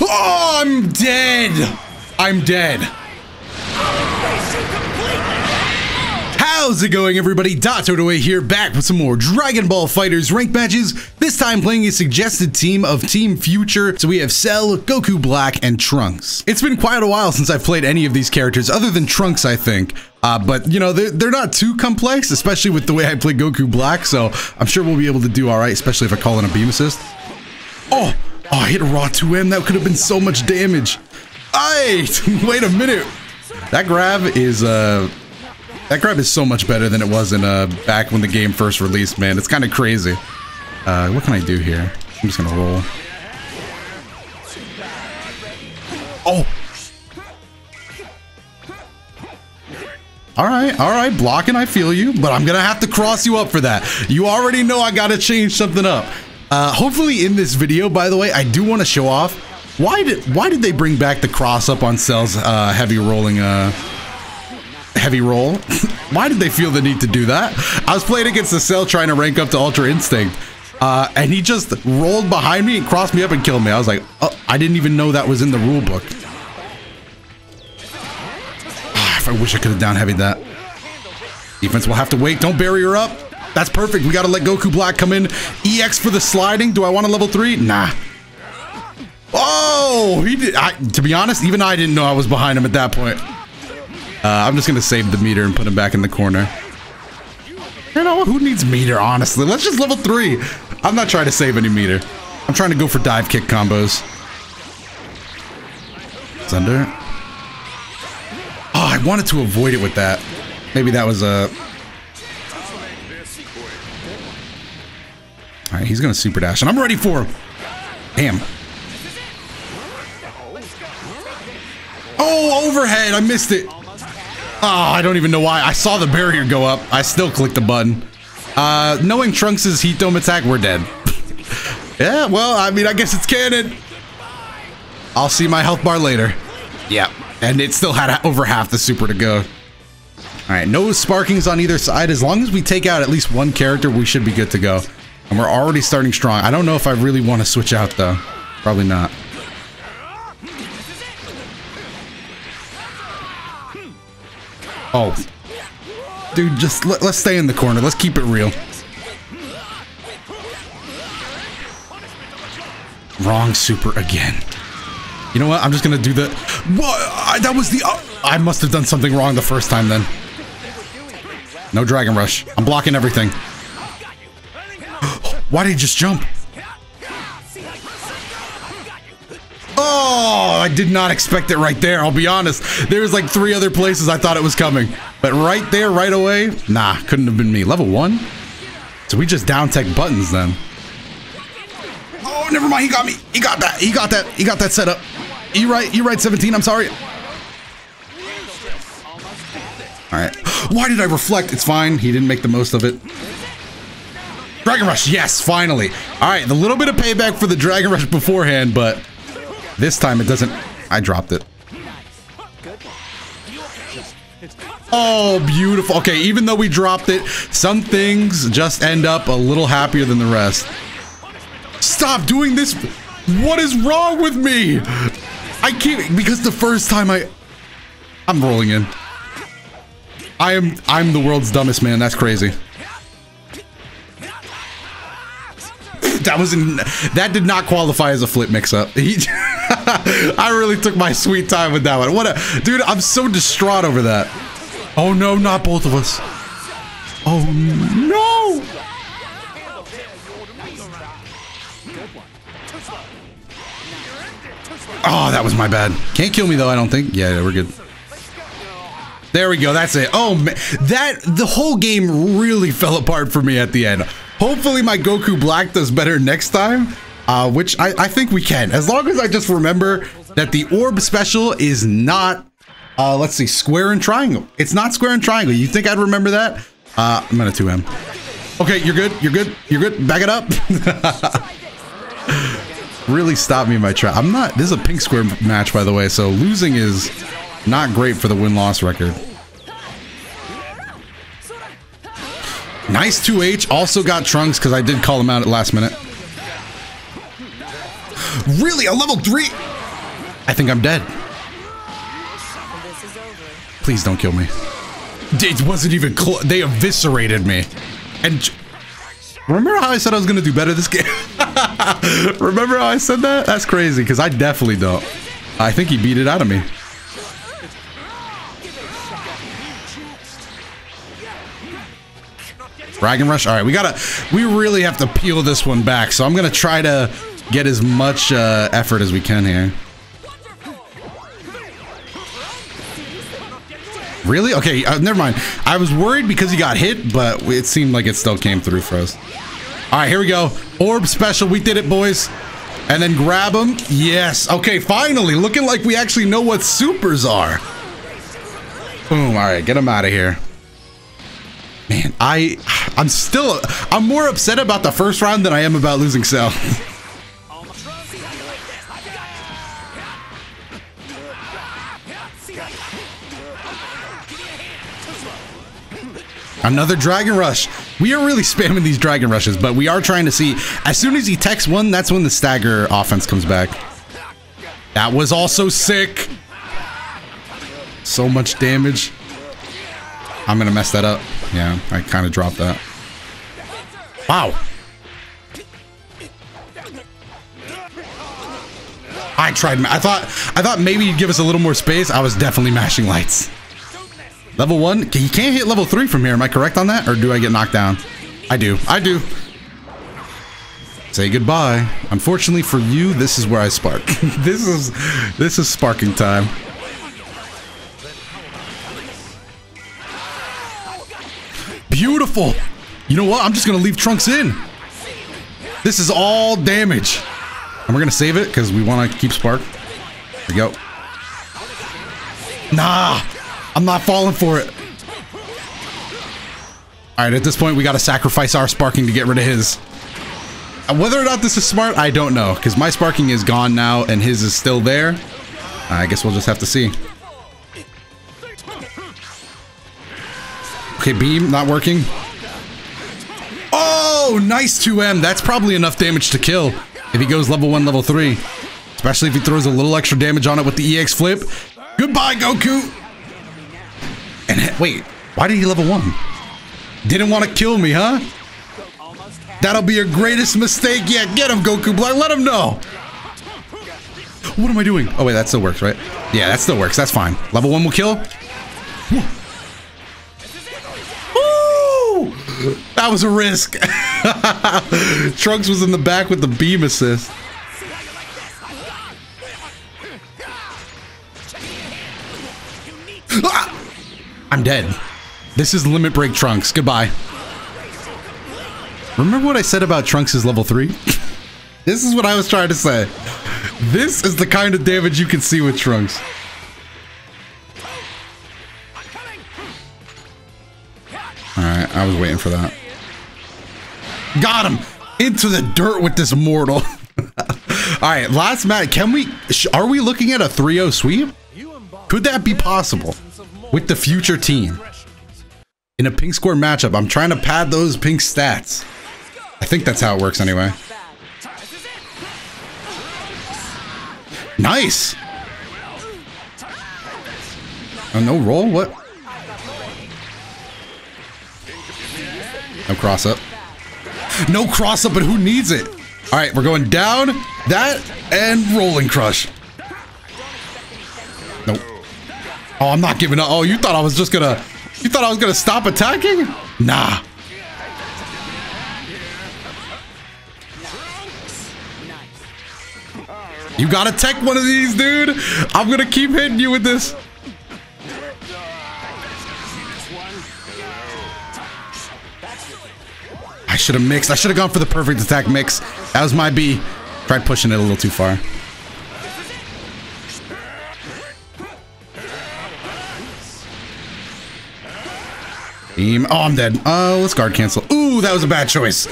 Oh, I'm dead. I'm dead. How's it going, everybody? Dotodoya here, back with some more Dragon Ball FighterZ rank matches. This time playing a suggested team of Team Future. So we have Cell, Goku Black, and Trunks. It's been quite a while since I've played any of these characters, other than Trunks, I think. Uh, but, you know, they're, they're not too complex, especially with the way I play Goku Black, so I'm sure we'll be able to do alright, especially if I call in a beam assist. Oh! Oh, I hit raw 2M. That could have been so much damage. Hey, wait a minute. That grab is, uh... That grab is so much better than it was in, uh, back when the game first released, man. It's kind of crazy. Uh, what can I do here? I'm just gonna roll. Oh! All right, all right, blocking, I feel you, but I'm gonna have to cross you up for that. You already know I gotta change something up. Uh, hopefully in this video, by the way, I do want to show off why did why did they bring back the cross up on Cell's uh, heavy rolling uh, heavy roll? why did they feel the need to do that? I was playing against the Cell trying to rank up to Ultra Instinct, uh, and he just rolled behind me and crossed me up and killed me. I was like, oh, I didn't even know that was in the rule book. Ah, I wish I could have down heavy that. Defense will have to wait. Don't bury her up. That's perfect. We got to let Goku Black come in. EX for the sliding. Do I want a level three? Nah. Oh, he did. I, to be honest, even I didn't know I was behind him at that point. Uh, I'm just going to save the meter and put him back in the corner. You know, who needs meter, honestly? Let's just level three. I'm not trying to save any meter. I'm trying to go for dive kick combos. Thunder. Oh, I wanted to avoid it with that. Maybe that was a... All right, he's going to super dash, and I'm ready for him. Damn. Oh, overhead. I missed it. Oh, I don't even know why. I saw the barrier go up. I still clicked the button. Uh, knowing Trunks' heat dome attack, we're dead. yeah, well, I mean, I guess it's canon. I'll see my health bar later. Yeah, and it still had over half the super to go. All right, no sparkings on either side. As long as we take out at least one character, we should be good to go. And we're already starting strong. I don't know if I really want to switch out, though. Probably not. Oh. Dude, just let, us stay in the corner. Let's keep it real. Wrong super again. You know what? I'm just going to do the... What? I, that was the... Uh, I must have done something wrong the first time then. No Dragon Rush. I'm blocking everything. Why did he just jump? Oh, I did not expect it right there. I'll be honest. There was like three other places I thought it was coming. But right there, right away, nah, couldn't have been me. Level one? So we just down tech buttons then. Oh, never mind. He got me. He got that. He got that. He got that set up. You right. You right, 17. I'm sorry. All right. Why did I reflect? It's fine. He didn't make the most of it. Dragon Rush, yes, finally. All right, the little bit of payback for the Dragon Rush beforehand, but this time it doesn't... I dropped it. Oh, beautiful. Okay, even though we dropped it, some things just end up a little happier than the rest. Stop doing this. What is wrong with me? I can't... Because the first time I... I'm rolling in. I am... I'm the world's dumbest man. That's crazy. That was in, that did not qualify as a flip mix-up. I really took my sweet time with that one. What a dude! I'm so distraught over that. Oh no, not both of us. Oh no! Oh, that was my bad. Can't kill me though. I don't think. Yeah, we're good. There we go. That's it. Oh man, that the whole game really fell apart for me at the end. Hopefully my Goku Black does better next time, uh, which I, I think we can. As long as I just remember that the orb special is not, uh, let's see, square and triangle. It's not square and triangle. You think I'd remember that? Uh, I'm gonna 2M. Okay, you're good. You're good. You're good. Back it up. really stop me in my trap. I'm not, this is a pink square match, by the way, so losing is not great for the win-loss record. Nice 2H. Also got Trunks because I did call him out at last minute. Really? A level three? I think I'm dead. Please don't kill me. It wasn't even close. They eviscerated me. And remember how I said I was going to do better this game? remember how I said that? That's crazy because I definitely don't. I think he beat it out of me. Dragon Rush. All right, we gotta, we really have to peel this one back. So I'm gonna try to get as much uh, effort as we can here. Really? Okay, uh, never mind. I was worried because he got hit, but it seemed like it still came through for us. All right, here we go. Orb special. We did it, boys. And then grab him. Yes. Okay, finally. Looking like we actually know what supers are. Boom. All right, get him out of here. Man, I, I'm still, I'm more upset about the first round than I am about losing Cell. Another Dragon Rush. We are really spamming these Dragon Rushes, but we are trying to see. As soon as he techs one, that's when the stagger offense comes back. That was also sick. So much damage. I'm going to mess that up. Yeah, I kind of dropped that. Wow. I tried. I thought. I thought maybe you'd give us a little more space. I was definitely mashing lights. Level one. You can't hit level three from here. Am I correct on that, or do I get knocked down? I do. I do. Say goodbye. Unfortunately for you, this is where I spark. this is this is sparking time. Beautiful. You know what? I'm just gonna leave Trunks in. This is all damage. And we're gonna save it because we want to keep Spark. There we go. Nah, I'm not falling for it. All right, at this point, we got to sacrifice our sparking to get rid of his. Uh, whether or not this is smart, I don't know, because my sparking is gone now and his is still there. I guess we'll just have to see. Okay, beam, not working. Oh, nice 2M. That's probably enough damage to kill if he goes level 1, level 3. Especially if he throws a little extra damage on it with the EX flip. Goodbye, Goku! And wait, why did he level 1? Didn't want to kill me, huh? That'll be your greatest mistake yet. Get him, Goku Black. Let him know. What am I doing? Oh, wait, that still works, right? Yeah, that still works. That's fine. Level 1 will kill. That was a risk. Trunks was in the back with the beam assist. Ah! I'm dead. This is Limit Break Trunks. Goodbye. Remember what I said about Trunks is level 3? this is what I was trying to say. This is the kind of damage you can see with Trunks. I was waiting for that. Got him! Into the dirt with this mortal. Alright, last match. Can we... Are we looking at a 3-0 sweep? Could that be possible? With the future team? In a pink score matchup, I'm trying to pad those pink stats. I think that's how it works anyway. Nice! Oh, no roll? What? No cross up. No cross up, but who needs it? All right, we're going down, that, and rolling crush. Nope. Oh, I'm not giving up. Oh, you thought I was just gonna, you thought I was gonna stop attacking? Nah. You gotta tech one of these, dude. I'm gonna keep hitting you with this. Should have mixed. I should have gone for the perfect attack mix. That was my B. Tried pushing it a little too far. Beam. Oh, I'm dead. Oh, let's guard cancel. Ooh, that was a bad choice.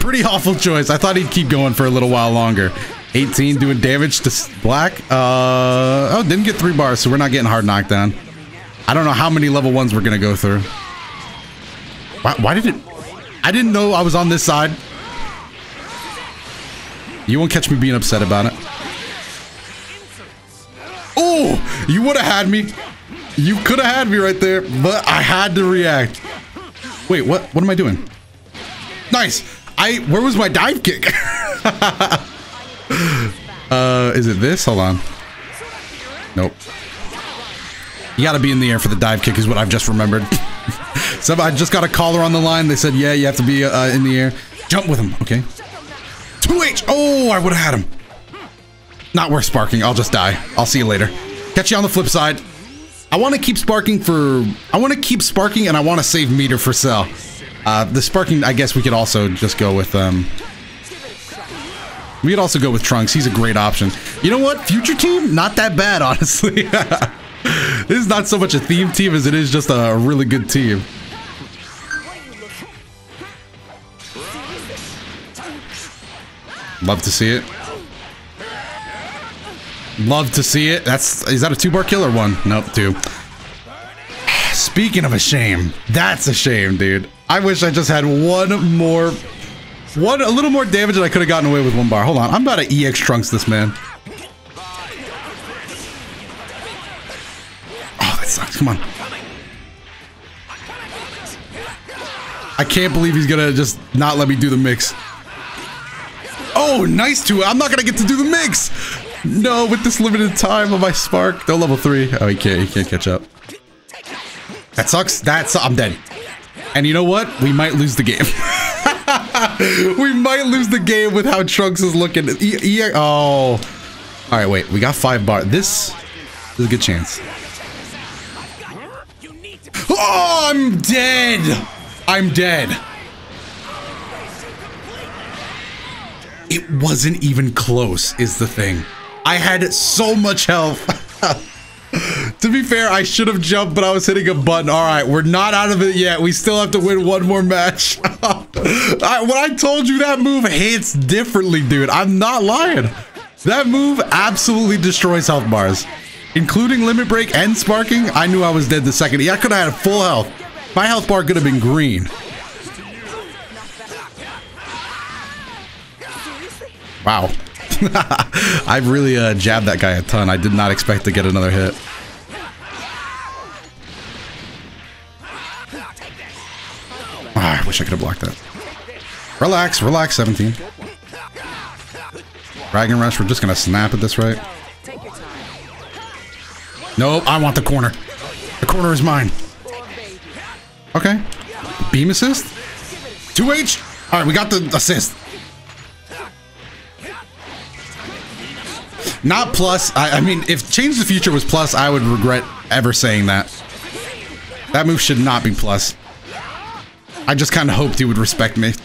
Pretty awful choice. I thought he'd keep going for a little while longer. 18 doing damage to black. Uh, oh, didn't get three bars, so we're not getting hard knockdown. I don't know how many level ones we're going to go through. Why, why did it... I didn't know I was on this side. You won't catch me being upset about it. Oh, you would have had me. You could have had me right there, but I had to react. Wait, what? What am I doing? Nice. I. Where was my dive kick? uh, is it this? Hold on. Nope. You got to be in the air for the dive kick, is what I've just remembered. so I just got a caller on the line. They said, yeah, you have to be uh, in the air. Jump with him. Okay. 2H. Oh, I would have had him. Not worth sparking. I'll just die. I'll see you later. Catch you on the flip side. I want to keep sparking for... I want to keep sparking and I want to save meter for Cell. Uh, the sparking, I guess we could also just go with... Um, we could also go with Trunks. He's a great option. You know what? Future team? Not that bad, honestly. this is not so much a theme team as it is just a really good team. Love to see it. Love to see it. That's is that a two bar kill or one? Nope, two. Speaking of a shame, that's a shame, dude. I wish I just had one more, one a little more damage and I could have gotten away with one bar. Hold on, I'm about to EX trunks this man. Oh, that sucks. Come on. I can't believe he's gonna just not let me do the mix. Oh, nice to I'm not gonna get to do the mix. No, with this limited time of my spark. No level three. Oh, he can't. He can't catch up. That sucks. That's I'm dead. And you know what? We might lose the game. we might lose the game with how Trunks is looking. E e oh. All right, wait. We got five bar. This, this is a good chance. Oh, I'm dead. I'm dead. It wasn't even close, is the thing. I had so much health. to be fair, I should have jumped, but I was hitting a button. All right, we're not out of it yet. We still have to win one more match. I, when I told you that move hits differently, dude, I'm not lying. That move absolutely destroys health bars. Including limit break and sparking, I knew I was dead the second. Yeah, I could have had full health. My health bar could have been green. Wow. I really uh, jabbed that guy a ton. I did not expect to get another hit. Oh, I wish I could have blocked that. Relax, relax, 17. Dragon Rush, we're just going to snap at this, right? Nope, I want the corner. The corner is mine. Okay. Beam assist? 2H? All right, we got the assist. Not plus. I, I, mean, if Change the Future was plus, I would regret ever saying that. That move should not be plus. I just kind of hoped he would respect me.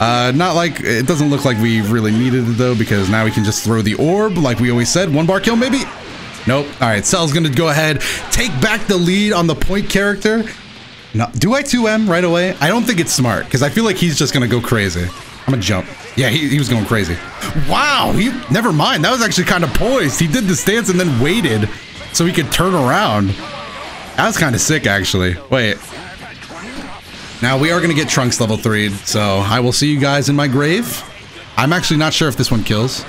Uh, not like, it doesn't look like we really needed it though, because now we can just throw the orb, like we always said. One bar kill, maybe? Nope. All right, Cell's gonna go ahead, take back the lead on the point character. No, do I 2M right away? I don't think it's smart, because I feel like he's just gonna go crazy. I'm gonna jump. Yeah, he, he was going crazy. Wow, he never mind. That was actually kind of poised. He did the stance and then waited so he could turn around. That was kind of sick, actually. Wait. Now, we are going to get Trunks level 3, so I will see you guys in my grave. I'm actually not sure if this one kills.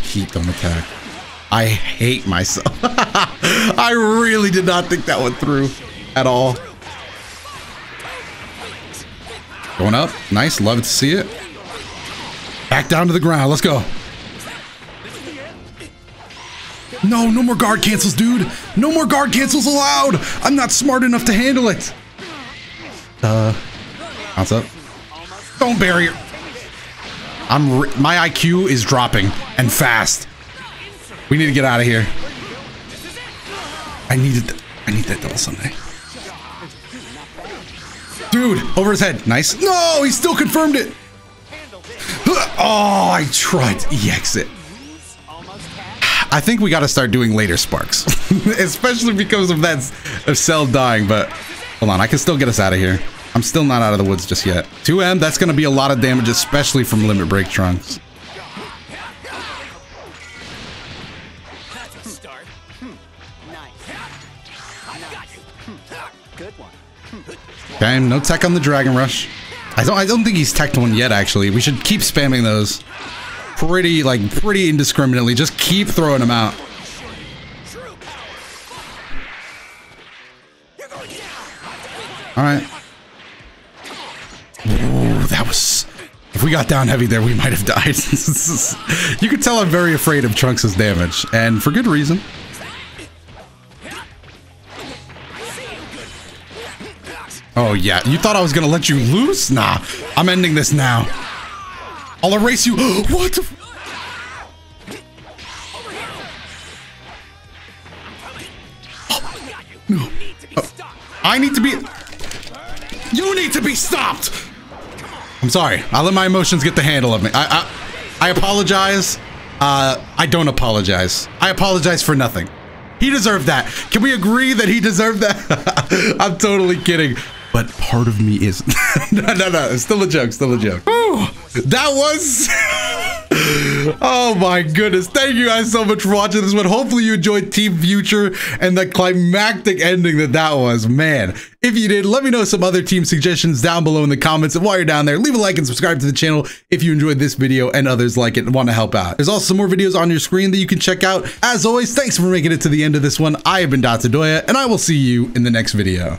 Heat Dome Attack. I hate myself. I really did not think that went through at all. Going up. Nice. Love to see it. Back down to the ground. Let's go. No, no more guard cancels, dude. No more guard cancels allowed. I'm not smart enough to handle it. Uh, what's up? Don't it. I'm my IQ is dropping and fast. We need to get out of here. I needed I need that double Sunday. Dude, over his head. Nice. No, he still confirmed it. Oh, I tried to EX it. I think we got to start doing later sparks, especially because of that of Cell dying. But hold on, I can still get us out of here. I'm still not out of the woods just yet. 2M, that's going to be a lot of damage, especially from limit break trunks. Okay, no tech on the Dragon Rush. I don't I don't think he's teched one yet actually. We should keep spamming those pretty like pretty indiscriminately. Just keep throwing them out. All right. Ooh, that was if we got down heavy there, we might have died. you can tell I'm very afraid of Trunks' damage, and for good reason. Oh yeah, you thought I was gonna let you loose? Nah, I'm ending this now. I'll erase you. what the? no. Uh, I need to be. You need to be stopped. I'm sorry. I let my emotions get the handle of me. I I, I apologize. Uh, I don't apologize. I apologize for nothing. He deserved that. Can we agree that he deserved that? I'm totally kidding but part of me is. No no no it's still a joke still a joke. Ooh, that was oh my goodness. Thank you guys so much for watching this one. Hopefully you enjoyed team future and the climactic ending that that was man. If you did let me know some other team suggestions down below in the comments. And while you're down there leave a like and subscribe to the channel if you enjoyed this video and others like it and want to help out. There's also some more videos on your screen that you can check out. As always thanks for making it to the end of this one. I have been Dotodoya and i will see you in the next video